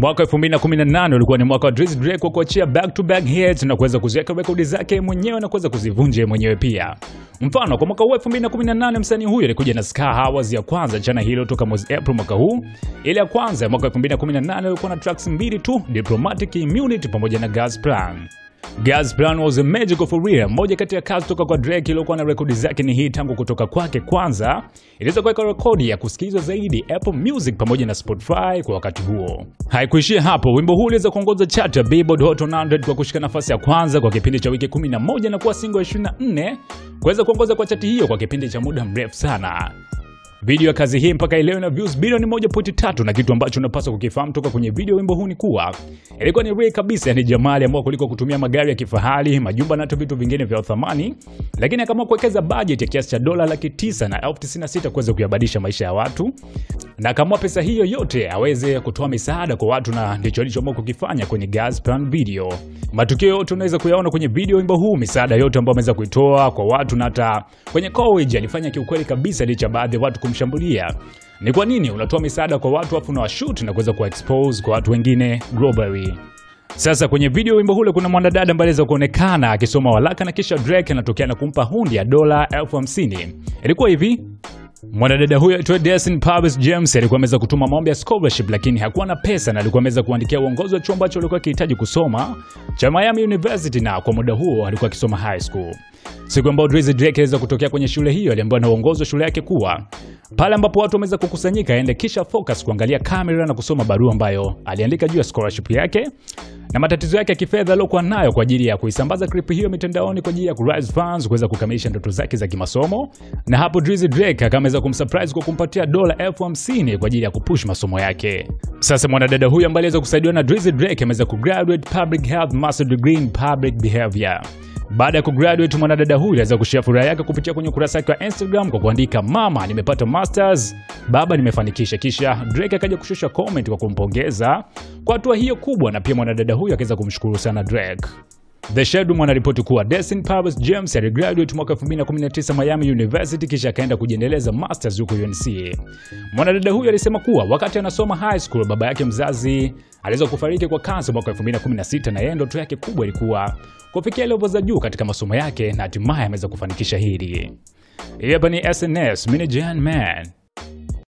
Mwaka 2018 ulikuwa ni mwaka wa Drizzy Drake kwa kuachia back to back hits na kuweza kuziweka rekodi zake mwenyewe na kuweza kuzivunja mwenyewe pia. Mfano, kwa mwaka huu 2018 msanii huyo alikuja na Scar Hours ya kwanza chana hilo toka mwezi April mwaka huu. Ile ya kwanza ya mwaka 2018 ilikuwa na tracks mbili tu, Diplomatic Immunity pamoja na Gas Plan. Gas Plan was a magical for real. Moja kati ya kazi toka kwa Drake iliyokuwa na rekodi zake ni hii tangu kutoka kwake kwanza, iliweza kuweka rekodi ya kusikilizwa zaidi Apple Music pamoja na Spotify kwa wakati huo. Haikuishia hapo, wimbo huu uliweza kuongoza chart ya Billboard Hot 100 kwa kushika nafasi ya kwanza kwa kipindi cha wiki 11 na kuwa single ya 24 kuweza kuongoza kwa chati hiyo kwa kipindi cha muda mrefu sana. Video ya kazi hii mpaka leo ina views bilioni 1.3 na kitu ambacho unapaswa kukifahamu toka kwenye video wimbo huu ni kuwa ilikuwa ni real kabisa, yani jamaa aliamua kuliko kutumia magari ya kifahari, majumba na vitu vingine vya thamani, lakini akaamua kuwekeza budget ya kiasi cha dola laki tisa na elfu tisini na sita kuweza kuyabadilisha maisha ya watu, na akaamua pesa hiyo yote aweze kutoa misaada kwa watu, na ndicho alichoamua kukifanya kwenye Gas Plan video. Matukio yote unaweza kuyaona kwenye video wimbo huu, misaada yote ambayo ameweza kuitoa kwa watu, na hata kwenye college alifanya kiukweli kabisa, licha baadhi ya watu kumshambulia. Ni kwa nini unatoa misaada kwa watu afu unawashoot na kuweza kuwaexpose kwa watu wengine globally? Sasa kwenye video wimbo hule kuna mwanadada ambaye aliweza kuonekana akisoma walaka na kisha Drake anatokea na kumpa hundi ya dola elfu hamsini. Ilikuwa hivi Mwanadada huyo aitwa Destiny Purvis James alikuwa ameweza kutuma maombi ya scholarship lakini hakuwa na pesa na alikuwa ameweza kuandikia uongozi wa chuo ambacho alikuwa akihitaji kusoma cha Miami University, na kwa muda huo alikuwa akisoma high school. Siku ambayo Drizzy Drake aliweza kutokea kwenye shule hiyo, aliambiwa na uongozi wa shule yake kuwa pale ambapo watu wameweza kukusanyika aende kisha focus kuangalia kamera na kusoma barua ambayo aliandika juu ya scholarship yake na matatizo yake ya kifedha aliyokuwa nayo kwa ajili ya kuisambaza clip hiyo mitandaoni kwa ajili ya kurise fans kuweza kukamilisha ndoto zake za kimasomo. Na hapo Drizzy Drake akameweza kumsurprise kwa kumpatia dola elfu hamsini kwa ajili ya kupush masomo yake. Sasa mwanadada huyu ambaye aliweza kusaidiwa na Drizzy Drake ameweza kugraduate public health master degree in public behavior. Baada ya kugraduate mwanadada huyu aliweza kushia furaha yake kupitia kwenye ukurasa wake wa Instagram kwa kuandika mama, nimepata masters, baba, nimefanikisha. Kisha Drake akaja kushusha comment kwa kumpongeza kwa hatua hiyo kubwa, na pia mwanadada huyu akaweza kumshukuru sana Drake. The Shedroom anaripoti kuwa Destin Powers James aligraduate mwaka 2019 Miami University kisha akaenda kujiendeleza masters huko UNC. Mwanadada huyo alisema kuwa wakati anasoma high school baba yake mzazi aliweza kufariki kwa kansa mwaka 2016 na yeye ndoto yake kubwa ilikuwa kufikia level za juu katika masomo yake na hatimaye ameweza kufanikisha hili. Hii hapa ni SNS, mimi ni Jan Man.